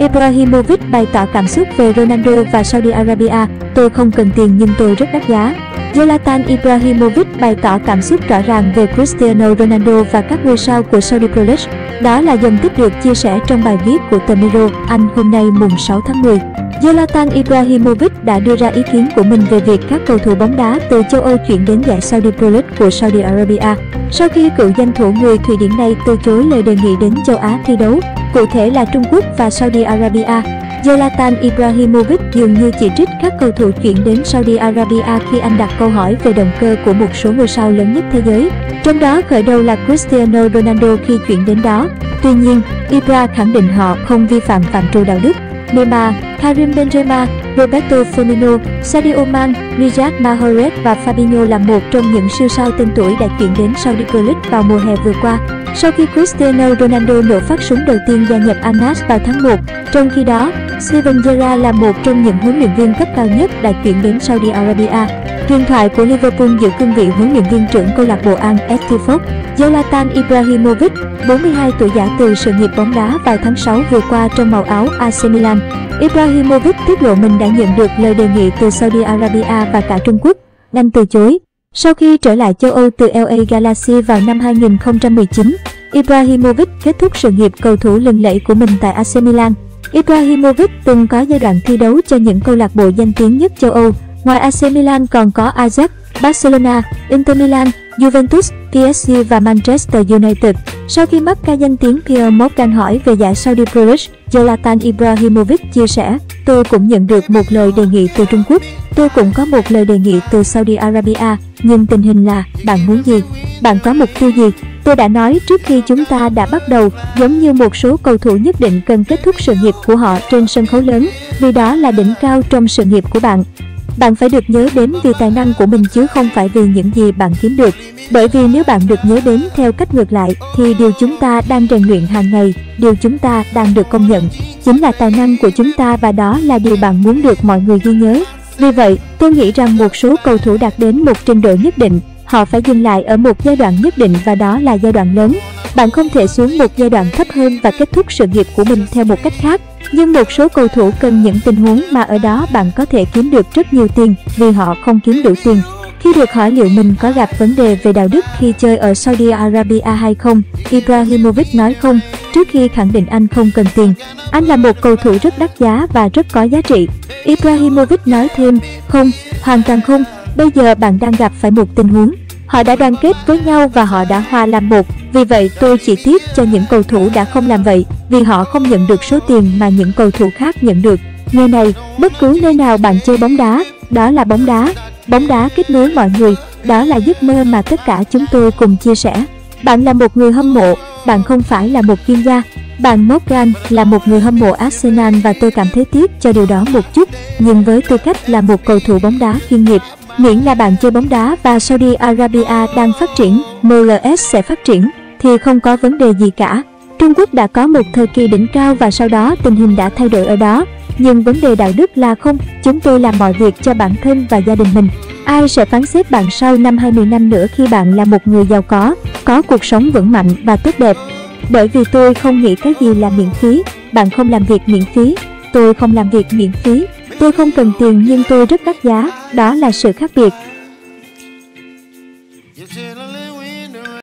Ibrahimovic bày tỏ cảm xúc về Ronaldo và Saudi Arabia, tôi không cần tiền nhưng tôi rất đắt giá. Zlatan Ibrahimovic bày tỏ cảm xúc rõ ràng về Cristiano Ronaldo và các ngôi sao của Saudi Pro League. Đó là dòng tích được chia sẻ trong bài viết của tờ Mirror Anh hôm nay mùng 6 tháng 10. Zlatan Ibrahimovic đã đưa ra ý kiến của mình về việc các cầu thủ bóng đá từ châu Âu chuyển đến giải Saudi Pro League của Saudi Arabia. Sau khi cựu danh thủ người Thụy Điển này từ chối lời đề nghị đến châu Á thi đấu, cụ thể là Trung Quốc và Saudi Arabia, Zlatan Ibrahimovic dường như chỉ trích các cầu thủ chuyển đến Saudi Arabia khi anh đặt câu hỏi về động cơ của một số ngôi sao lớn nhất thế giới. Trong đó khởi đầu là Cristiano Ronaldo khi chuyển đến đó. Tuy nhiên, Ibra khẳng định họ không vi phạm phạm trù đạo đức. Neymar, Karim Benzema, Roberto Firmino, Sadio Mane, Riyad Mahrez và Fabinho là một trong những siêu sao tên tuổi đã chuyển đến Saudi Pro League vào mùa hè vừa qua. Sau khi Cristiano Ronaldo nổ phát súng đầu tiên gia nhập Al vào tháng 1, trong khi đó, Steven Gerrard là một trong những huấn luyện viên cấp cao nhất đã chuyển đến Saudi Arabia. Huyền thoại của Liverpool giữ cương vị huấn luyện viên trưởng câu lạc bộ Al Ettifaq, Zlatan Ibrahimovic, 42 tuổi giả từ sự nghiệp bóng đá vào tháng 6 vừa qua trong màu áo AC Milan. Ibrahimovic tiết lộ mình đã nhận được lời đề nghị từ Saudi Arabia và cả Trung Quốc. Anh từ chối. Sau khi trở lại châu Âu từ LA Galaxy vào năm 2019, Ibrahimovic kết thúc sự nghiệp cầu thủ lừng lẫy của mình tại AC Milan. Ibrahimovic từng có giai đoạn thi đấu cho những câu lạc bộ danh tiếng nhất châu Âu. Ngoài AC Milan còn có Ajax, Barcelona, Inter Milan, Juventus, PSG và Manchester United. Sau khi mắc ca danh tiếng Pierre Morgan hỏi về giải Saudi Pro League, Zlatan Ibrahimovic chia sẻ, tôi cũng nhận được một lời đề nghị từ Trung Quốc, tôi cũng có một lời đề nghị từ Saudi Arabia, nhưng tình hình là, bạn muốn gì? Bạn có mục tiêu gì? Tôi đã nói trước khi chúng ta đã bắt đầu, giống như một số cầu thủ nhất định cần kết thúc sự nghiệp của họ trên sân khấu lớn, vì đó là đỉnh cao trong sự nghiệp của bạn. Bạn phải được nhớ đến vì tài năng của mình chứ không phải vì những gì bạn kiếm được. Bởi vì nếu bạn được nhớ đến theo cách ngược lại thì điều chúng ta đang rèn luyện hàng ngày, điều chúng ta đang được công nhận, chính là tài năng của chúng ta và đó là điều bạn muốn được mọi người ghi nhớ. Vì vậy, tôi nghĩ rằng một số cầu thủ đạt đến một trình độ nhất định, họ phải dừng lại ở một giai đoạn nhất định và đó là giai đoạn lớn. Bạn không thể xuống một giai đoạn thấp hơn và kết thúc sự nghiệp của mình theo một cách khác. Nhưng một số cầu thủ cần những tình huống mà ở đó bạn có thể kiếm được rất nhiều tiền vì họ không kiếm đủ tiền. Khi được hỏi liệu mình có gặp vấn đề về đạo đức khi chơi ở Saudi Arabia hay không, Ibrahimovic nói không, trước khi khẳng định anh không cần tiền. Anh là một cầu thủ rất đắt giá và rất có giá trị. Ibrahimovic nói thêm, không, hoàn toàn không, bây giờ bạn đang gặp phải một tình huống. Họ đã đoàn kết với nhau và họ đã hòa làm một. Vì vậy tôi chỉ tiếc cho những cầu thủ đã không làm vậy, vì họ không nhận được số tiền mà những cầu thủ khác nhận được. Nghe này, bất cứ nơi nào bạn chơi bóng đá, đó là bóng đá. Bóng đá kết nối mọi người, đó là giấc mơ mà tất cả chúng tôi cùng chia sẻ. Bạn là một người hâm mộ, bạn không phải là một chuyên gia. Bạn Morgan là một người hâm mộ Arsenal và tôi cảm thấy tiếc cho điều đó một chút, nhưng với tư cách là một cầu thủ bóng đá chuyên nghiệp, miễn là bạn chơi bóng đá và Saudi Arabia đang phát triển, MLS sẽ phát triển, thì không có vấn đề gì cả. Trung Quốc đã có một thời kỳ đỉnh cao và sau đó tình hình đã thay đổi ở đó. Nhưng vấn đề đạo đức là không, chúng tôi làm mọi việc cho bản thân và gia đình mình. Ai sẽ phán xét bạn sau năm 20 năm nữa khi bạn là một người giàu có, có cuộc sống vững mạnh và tốt đẹp? Bởi vì tôi không nghĩ cái gì là miễn phí, bạn không làm việc miễn phí, tôi không làm việc miễn phí, tôi không cần tiền nhưng tôi rất đắt giá, đó là sự khác biệt.